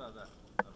да, да.